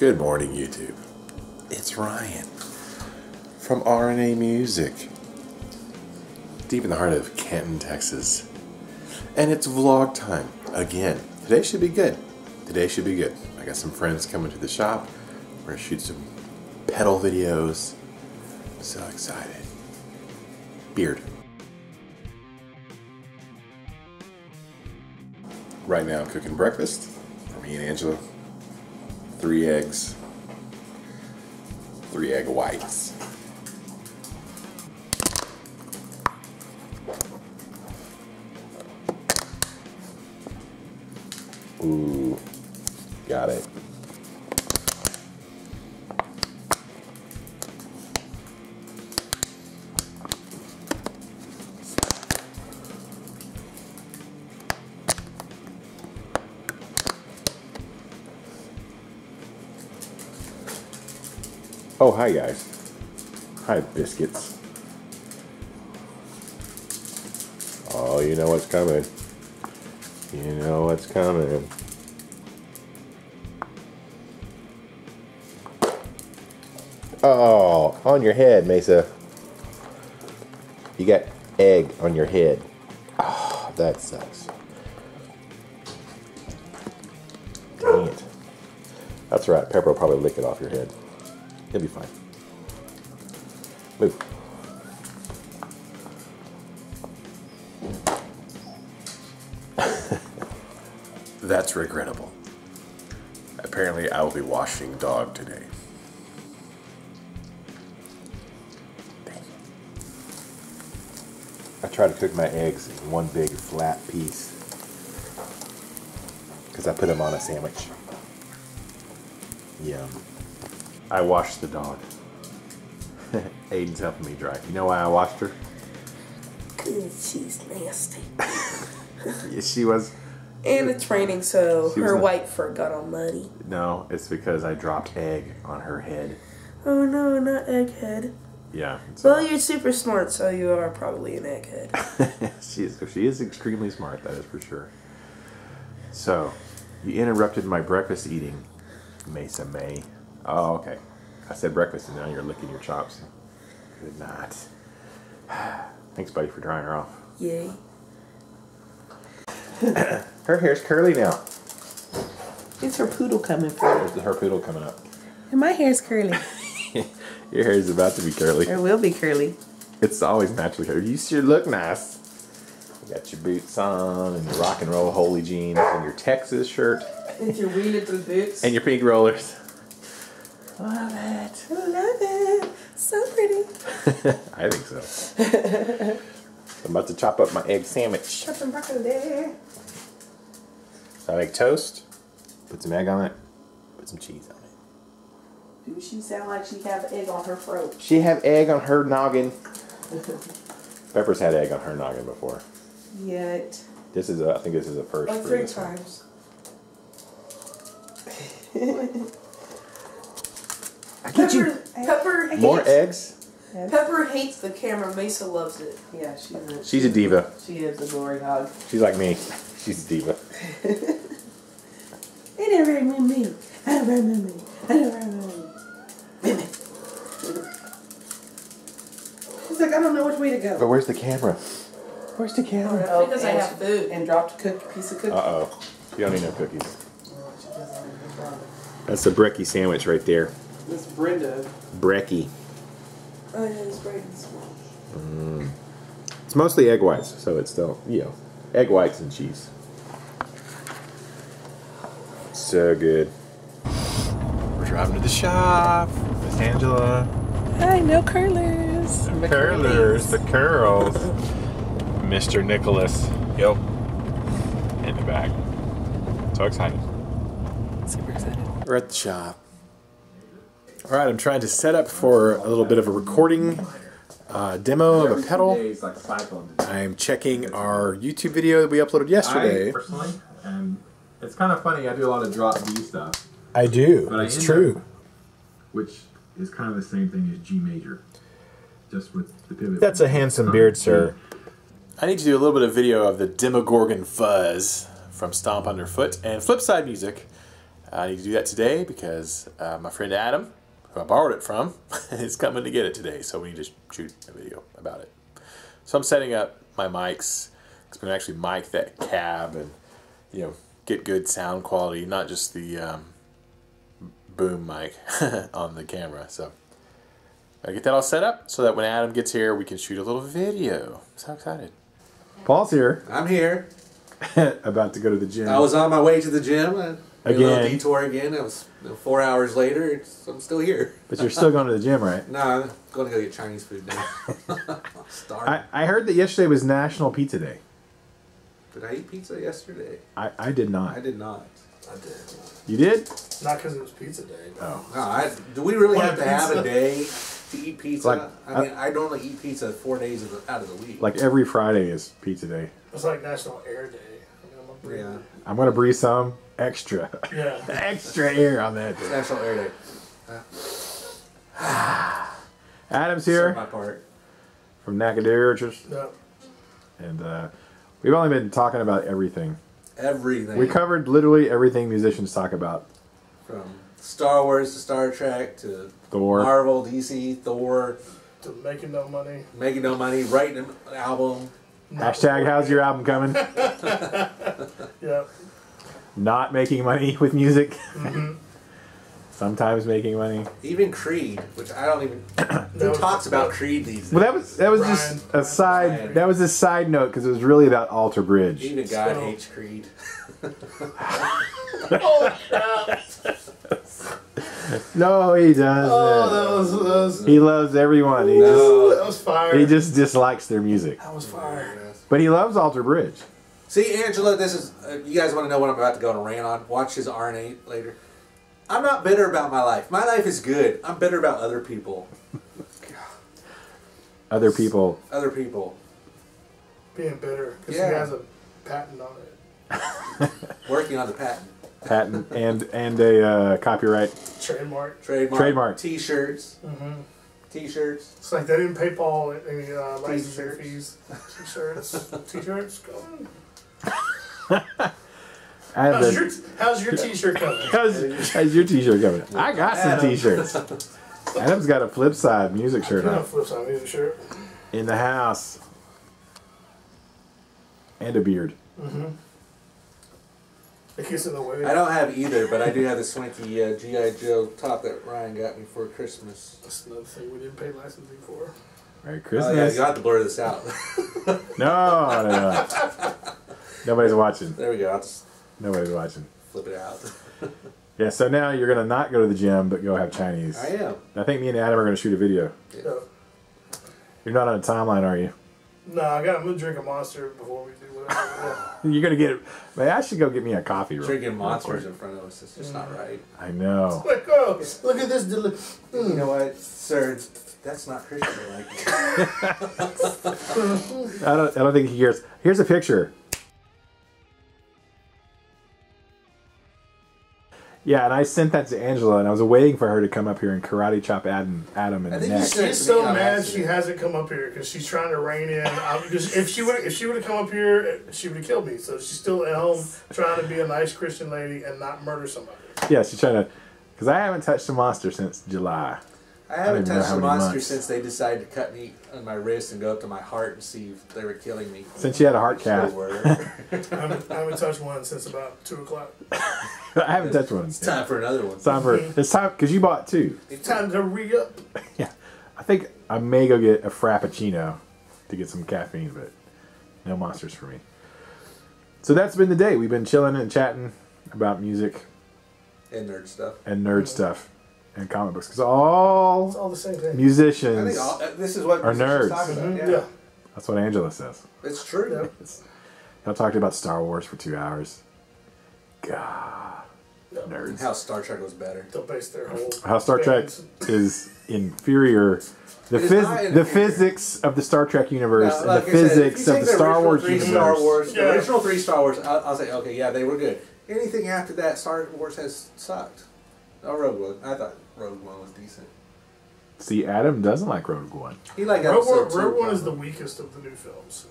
Good morning, YouTube. It's Ryan from RNA Music, deep in the heart of Canton, Texas. And it's vlog time again. Today should be good. Today should be good. I got some friends coming to the shop. We're gonna shoot some pedal videos. So excited. Beard. Right now, I'm cooking breakfast for me and Angela. Three eggs, three egg whites. Ooh, got it. Hi guys. Hi, biscuits. Oh, you know what's coming. You know what's coming. Oh, on your head, Mesa. You got egg on your head. Oh, that sucks. Dang it. That's right. Pepper will probably lick it off your head. He'll be fine. Move. That's regrettable. Apparently, I will be washing dog today. I try to cook my eggs in one big flat piece because I put them on a sandwich. Yum. I washed the dog. Aiden's helping me dry. You know why I washed her? Cause she's nasty. Yeah, she was. And it's raining, so her not- white fur got all muddy. No, it's because I dropped egg on her head. Oh no, not egghead. Yeah. Well, you're super smart, so you are probably an egghead. she is. She is extremely smart. That is for sure. So, you interrupted my breakfast eating, Mesa May. Oh, okay. I said breakfast, and now you're licking your chops. Good night. Thanks, buddy, for drying her off. Yay. Her hair's curly now. It's her poodle coming for There's her poodle coming up. And my hair's curly. Your hair is about to be curly. It will be curly. It's always naturally curly. You should look nice. You got your boots on, and your rock and roll holy jeans, and your Texas shirt, And your through boots. and your pink rollers. Love it. I love it. So pretty. I think so. I'm about to chop up my egg sandwich. Got some broccoli. So I make toast, put some egg on it, put some cheese on it. Do she sound like she have egg on her throat? She have egg on her noggin. Pepper's had egg on her noggin before. Yet. This is a, I think this is a first oh, Like three this one. times. Pepper, Pepper, More hates, eggs? Pepper hates the camera. Mesa loves it. Yeah, she's a, She's a diva. she is a glory hog. She's like me. She's a diva. They never remember me. I don't remember me. I don't remember me. Mimi. She's like, I don't know which way to go. But where's the camera? Where's the camera? Oh, because I have food. And dropped a cook, piece of cookie. Uh oh. You don't need no cookies. Oh, she doesn't even bother. That's the brekkie sandwich right there. Miss Brenda. Brekkie. Oh, yeah, it's Braden's. Mm. It's mostly egg whites, so it's still, you know, egg whites and cheese. So good. We're driving to the shop. Miss Angela. Hi, no curlers. The curlers, the curls. Mr. Nicholas. Yep. In the back. So excited. Super excited. We're at the shop. All right, I'm trying to set up for a little bit of a recording uh, demo of a pedal. Days, like a cycle. I'm checking our YouTube video that we uploaded yesterday. I personally, and it's kind of funny. I do a lot of drop D stuff, I do. But it's end true. which is kind of the same thing as G major, just with the pivot. That's a handsome beard, sir. I need to do a little bit of video of the Demogorgon Fuzz from Stomp Underfoot and Flipside Music. I need to do that today because uh, my friend Adam, who I borrowed it from, is coming to get it today. So we need to shoot a video about it. So I'm setting up my mics. Because I'm going to actually mic that cab and, you know, get good sound quality, not just the um, boom mic on the camera. So I get that all set up so that when Adam gets here, we can shoot a little video. I'm so excited. Paul's here, I'm here. about to go to the gym. I was on my way to the gym. I made a little Again. detour again. I was you know, four hours later. It's, I'm still here. but you're still going to the gym, right? No, I'm going to go get Chinese food now. Starving. I, I heard that yesterday was National Pizza Day. Did I eat pizza yesterday? I, I did not. I did not. I did. You did? Not because it was pizza day. but Oh. No, I, do we really Want have to have a day to eat pizza? Like, I mean, uh, I normally eat pizza four days of the, out of the week. Like every Friday is Pizza Day. It's like National Air Day. I mean, I'm a breather. yeah, I'm going to breathe some extra. Yeah. extra air on that. it's National Air Day. Adam's For here my part. from Nacogdoches, No. and uh, we've only been talking about everything. Everything. We covered literally everything musicians talk about. from Star Wars to Star Trek to Thor. Marvel, DC, Thor, To making no money. making no money, writing an album. not Hashtag how's your album coming? Yeah. Not making money with music. Mm-hmm. Sometimes making money. Even Creed, which I don't even. Who talks about Creed these days? Well, that was that was Brian. just a side. Brian. That was a side note because it was really about Alter Bridge. Even God So- hates Creed. Oh, crap. No, he doesn't. Oh, that was, that was, He loves everyone. He No. that was fire. just he just dislikes their music, that was fire. Oh, but he loves Alter Bridge. See, Angela, this is. Uh, you guys want to know what I'm about to go and a rant on? Watch his RNA later. I'm not bitter about my life. My life is good. I'm bitter about other people. Other people. Other people. Being bitter. Because Yeah. he has a patent on it. Working on the patent. patent and and a uh, copyright. Trademark. Trademark. Trademark. T-shirts. Mm-hmm. T-shirts. It's like they didn't pay Paul any uh, licensing T-shirts. fees. T-shirts. T-shirts. Go on. I have How's the- your, how's your T-shirt coming? How's, how's your t-shirt coming? I got some Adam. t-shirts. Adam's got a Flipside Music shirt on flip side music shirt. in the house, and a beard. The kiss in the way. I don't have either, but I do have the swanky uh, GI Joe top that Ryan got me for Christmas. That's another thing we didn't pay licensing for. Merry Oh, yeah, Christmas. you have to blur this out. no, no, no. Nobody's watching. there we go. I'll just Nobody's watching. flip it out. Yeah, so now you're gonna not go to the gym, but go have Chinese. I am. I think me and Adam are gonna shoot a video. No, You're not on a timeline, are you? no I got. I'm gonna drink a monster before we do whatever. You're gonna get. Man, I should go get me a coffee. Real, Drinking real monsters quick. in front of us. It's just not right. I know. like, oh, look at this. Deli- mm, You know what, sir? That's not Christian. Like, I don't. I don't think he cares. Here's a picture. Yeah, and I sent that to Angela, and I was waiting for her to come up here and karate chop Adam, Adam in I the think neck. She's so mad she hasn't come up here because she's trying to rein in. I, because if she would, if she would have come up here, she would have killed me. So she's still at home trying to be a nice Christian lady and not murder somebody. Yeah, she's trying to. Because I haven't touched a monster since July. I haven't even know touched a monster months. since they decided to cut me on my wrist and go up to my heart and see if they were killing me. Since you had a heart Still cath. were. I haven't, I haven't touched one since about two o'clock. I haven't touched one. It's time for another one. It's time for. It's time because you bought two. It's time to re up. Yeah, I think I may go get a frappuccino to get some caffeine, but no monsters for me. So that's been the day. We've been chilling and chatting about music And nerd stuff. and nerd stuff and comic books because all It's all the same thing. Musicians. I musicians. think all, uh, this is what Are nerds. talk about. Mhm, Yeah. yeah. That's what Angela says. it's true. Yeah. Y'all talked about Star Wars for two hours. God, Yeah. nerds. How Star Trek was better. They'll base their whole. How Star Trek is inferior. The, phys- the physics of the Star Trek universe Now, and the I physics you of take the Star Wars three universe. Star Wars, Yeah. the original three Star Wars, I'll, I'll say, okay, yeah, they were good. Anything after that, Star Wars has sucked. Oh, Rogue One. I thought Rogue One was decent. See, Adam doesn't like Rogue One. He liked Rogue episode One, two, Rogue One is the weakest of the new films.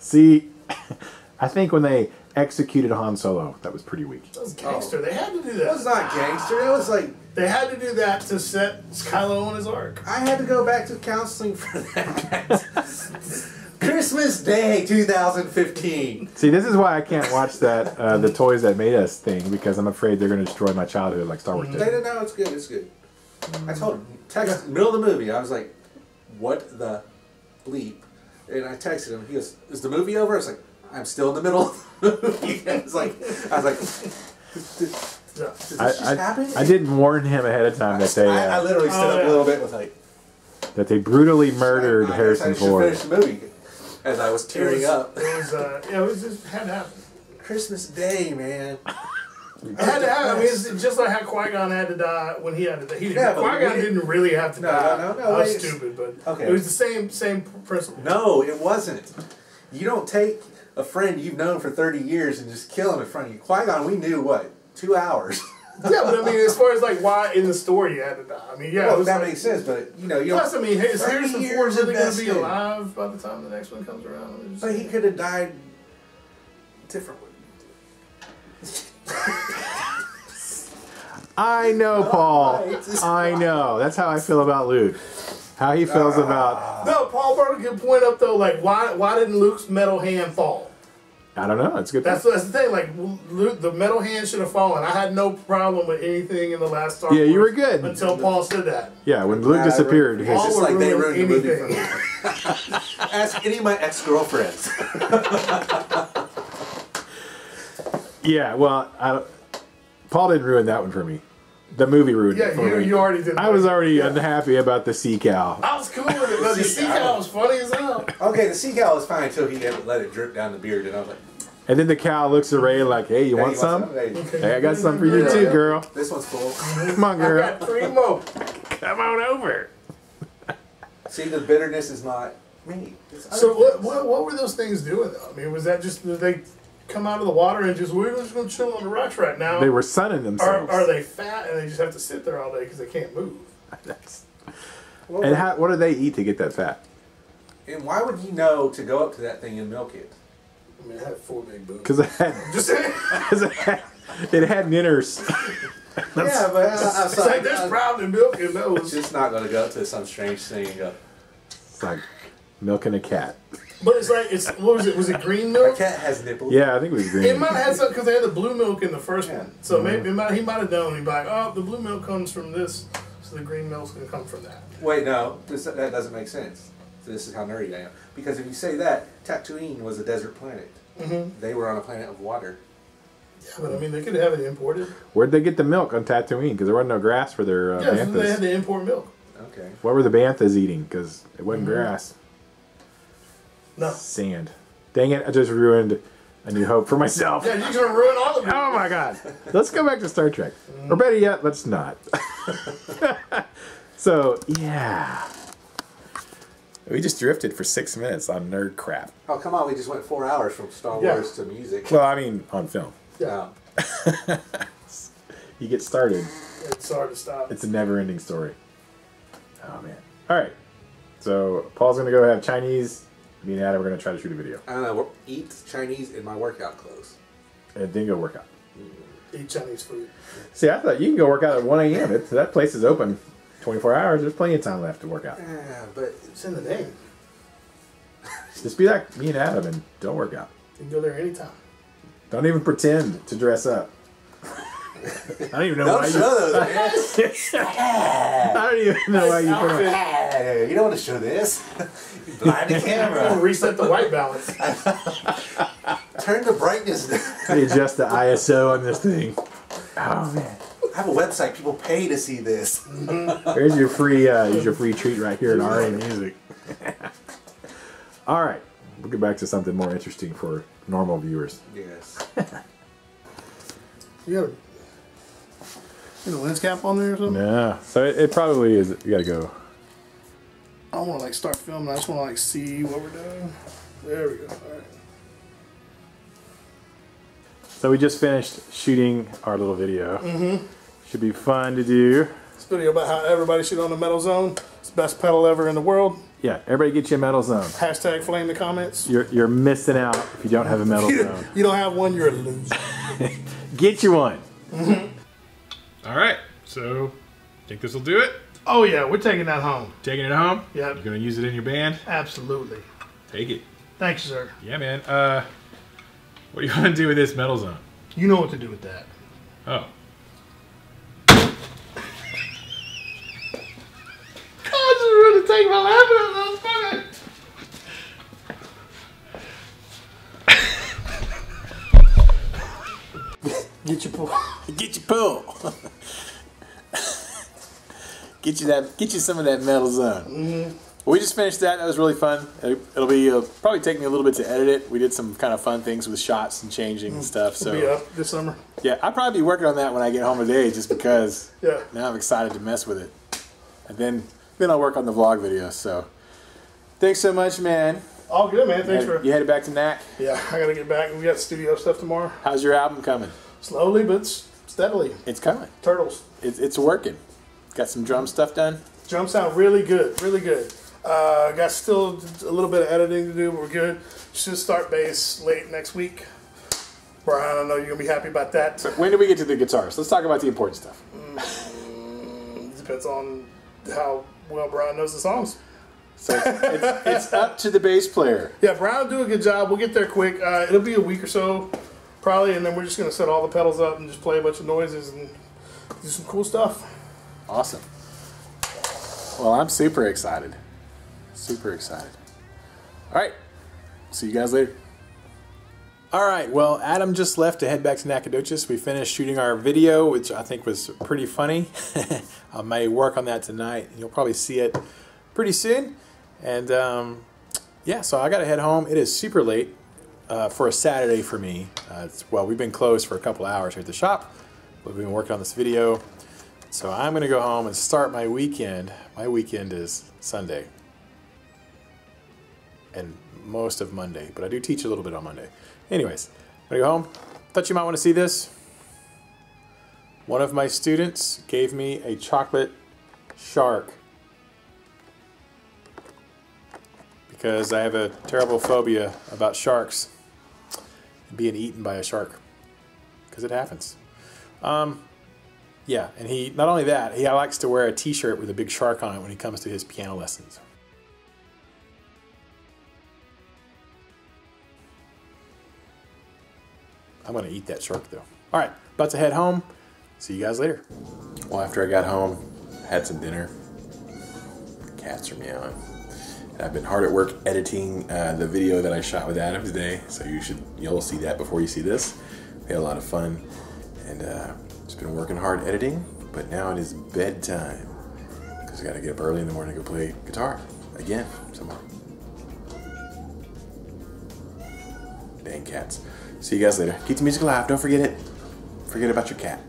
See, I think when they executed Han Solo. That was pretty weak. That was gangster. They had to do That was not gangster. That was like They had to do that to set Kylo on his arc. I had to go back to counseling for that. Christmas Day 2015. See, this is why I can't watch that uh, the toys that made us thing because I'm afraid they're going to destroy my childhood like Star Wars They did. didn't know it's good. It's good. I told him. Text middle of the movie. I was like, "What the bleep?" And I texted him. He goes, "Is the movie over?" I was like, "I'm still in the middle of the. I was like, "I was like, did, Yeah. did this I, just happen?" I, I didn't warn him ahead of time that they I, I uh, literally stood Oh, up yeah. a little bit with like that they brutally murdered I guess Harrison I Ford. Finish the movie as I was It tearing was, up. It was, uh, yeah, it was just had to happen. Christmas Day, man. It had to happen. I mean, it's just like how Qui Gon had to die when he had to die. He didn't. Yeah, Qui Gon didn't really have to No, die. no, no, no, I was stupid, but Okay. it was the same same principle. No, it wasn't. You don't take a friend you've known for 30 years and just kill him in front of you. Qui Gon, we knew what? Two hours. Yeah, but I mean, as far as like why in the story you had to die. I mean, yeah, it well, was that like, makes sense, but you know, you Plus, I don't, mean, is Harrison Ford years really going to be alive by the time the next one comes around? Just- but he could have died differently. I know, Paul. right. I know. That's how I feel about Luke. How he feels uh, about no, Paul Burke can point up though, like why why didn't Luke's metal hand fall? I don't know. It's a good. That's that's the thing. Like Luke, the metal hand should have fallen. I had no problem with anything in the last Star Yeah, you were good. until Paul said that. yeah, when Luke disappeared, It's his, Paul just like they ruin ruined the movie for anything. me. Ask any of my ex-girlfriends. yeah. Well, I, Paul didn't ruin that one for me. The movie ruined Yeah, it for you, me. you already did. I was already Yeah. unhappy about the sea cow. I was cool with it. but The sea cow was funny as hell. Okay, the sea cow was fine until he had let it drip down the beard, and I was like, And then the cow looks at Rey like, "Hey, you "Hey, want you some? Hey, Hey, I got some for you too, girl. This one's full. Come on, I girl. got three more. Come on over." See, the bitterness is not me. It's So what, what what were those things doing though? I mean, was that just did they come out of the water and just we're just gonna chill on the rocks right now? They were sunning themselves. are they fat and they just have to sit there all day because they can't move? That's- Well, and how, what do they eat to get that fat? And why would he know to go up to that thing and milk it? I mean, I had four big boobs. Because it had, Just saying. 'cause it had, it had ninners. yeah, but uh, I, I'm It's sorry. like there's I'm proud in milk in those. just not going to go up to some strange thing and go, It's like milking a cat. But it's like it's what was it? Was it green milk? milk? cat has nipples. Yeah, I think it was green. It might have had something because they had the blue milk in the first Yeah. one. So maybe might, he might have known. He'd be like, oh, the blue milk comes from this, so the green milk's gonna come from that. Wait, no, this, that doesn't make sense. So this is how nerdy I am. Because if you say that, Tatooine was a desert planet. Mm-hmm. They were on a planet of water. Yeah, but I mean, they could have it imported. Where'd they get the milk on Tatooine? Because there wasn't no grass for their uh, yeah, so they had to import milk. Okay. What were the banthas eating? Because it wasn't Mm-hmm. grass. No. Sand. Dang it! I just ruined a new hope for myself. Yeah, you're gonna ruin all of it. Oh my god. Let's go back to Star Trek. Or better yet, let's not. so, yeah. We just drifted for six minutes on nerd crap. Oh, come on, we just went four hours from Star Yeah. Wars to music. Well, I mean, on film. Yeah. You get started, It's hard to stop. it's a never ending story. Oh, man. All right. So, Paul's going to go have Chinese. Me and Adam are going to try to shoot a video. I don't know, eat Chinese in my workout clothes. And then go work out. Mm-hmm. Eat Chinese food. See, I thought you can go work out at 1 a.m. That place is open 24 hours. There's plenty of time left to work out. Yeah, but It's in the name. Just be like me and Adam and don't work out. You can go there anytime. Don't even pretend to dress up. I don't even know don't why show you. those, man. I don't even know why you put on. Hey, you don't want to show this. Blind the I'm gonna camera. reset the white balance. Turn the brightness down. They adjust the ISO on this thing. Oh man. I have a website. People pay to see this. Here's your free. Uh, here's your free treat right here in RNA Music. All right, we'll get back to something more interesting for normal viewers. Yes. You got a, you got a lens cap on there or something? Yeah, so it, it probably is. You gotta go. I don't want to like start filming. I just want to like see what we're doing. There we go. All right. So we just finished shooting our little video. Mm-hmm. Should be fun to do. This video about how everybody should own a metal zone. It's the best pedal ever in the world. Yeah, everybody get you a metal zone. Hashtag flame the comments. You're, you're missing out if you don't have a metal zone. you don't have one, you're a loser. Get you one. All right. So, I think this will do it? Oh yeah, we're taking that home. Taking it home? Yep. You're gonna use it in your band? Absolutely. Take it. Thanks, sir. Yeah, man. Uh, what do you want to do with this metal zone? You know what to do with that. Oh. I just really take my laughing at Get your pull. Get your pull. Get you that. Get you some of that metal zone. We just finished that. That was really fun. It- It'll be uh, probably take me a little bit to edit it. We did some kind of fun things with shots and changing and stuff. So Be up this summer. yeah, I'll probably be working on that when I get home today, just because Yeah. now I'm excited to mess with it. And then then I'll work on the vlog video. So thanks so much, man. All good, man. Thanks for. You headed back to NAC. Yeah, I gotta get back. We got studio stuff tomorrow. How's your album coming? Slowly but steadily. It's coming. Turtles. It's it's working. Got some drum stuff done. Drum sound really good, really good. Uh, got still a little bit of editing to do, but we're good. Should start bass late next week. Brian, I know you're gonna be happy about that. So when do we get to the guitars? Let's talk about the important stuff. Depends on how well Brian knows the songs. So it's, it's, it's up to the bass player. Yeah, Brian will do a good job. We'll get there quick. Uh, it'll be a week or so, probably, and then we're just gonna set all the pedals up and just play a bunch of noises and do some cool stuff. Awesome. Well, I'm super excited. Super excited. All right. See you guys later. All right. Well, Adam just left to head back to Nacogdoches. We finished shooting our video, which I think was pretty funny. I may work on that tonight. You'll probably see it pretty soon. And um, yeah, so I got to head home. It is super late uh, for a Saturday for me. Uh, well, we've been closed for a couple hours here at the shop. We've been working on this video. So I'm going to go home and start my weekend. My weekend is Sunday and most of Monday, but I do teach a little bit on Monday. Anyways, I'm going to go home. Thought you might want to see this. One of my students gave me a chocolate shark because I have a terrible phobia about sharks being eaten by a shark because it happens. Um, yeah, and he not only that, he likes to wear a T-shirt with a big shark on it when he comes to his piano lessons. I'm gonna eat that shark though. All right, about to head home. See you guys later. Well, after I got home, had some dinner. Cats are meowing. And I've been hard at work editing uh, the video that I shot with Adam today, so you should you'll see that before you see this. We had a lot of fun, and uh, been working hard editing. But now it is bedtime because I got to get up early in the morning to go play guitar again somewhere. Dang cats. See you guys later. Keep the music alive. Don't forget it. Forget about your cat.